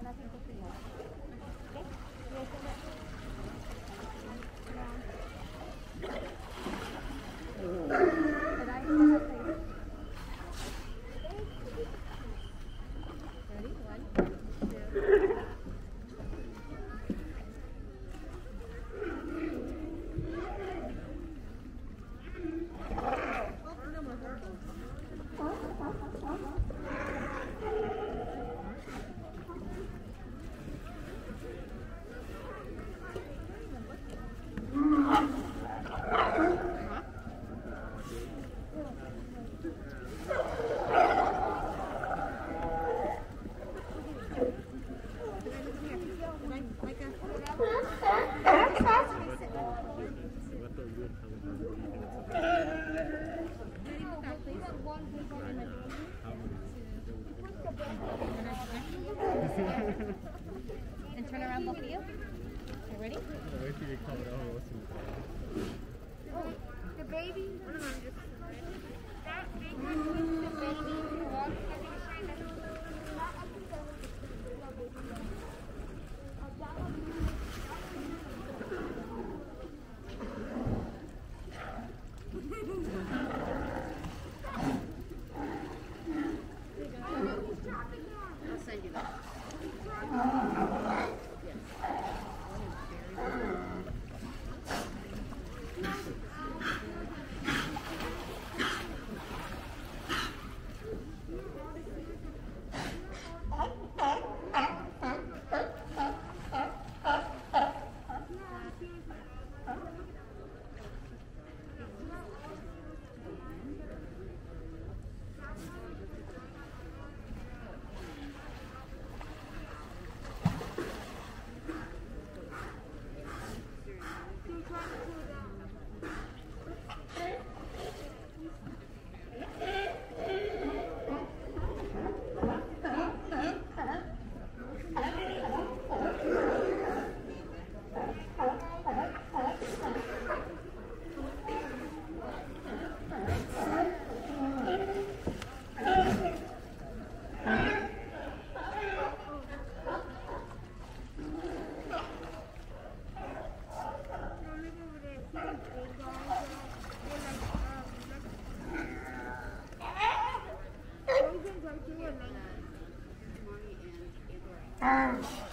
una and turn around, look at you. You ready? The baby. That big one the baby who walks I'll send you that. Ah.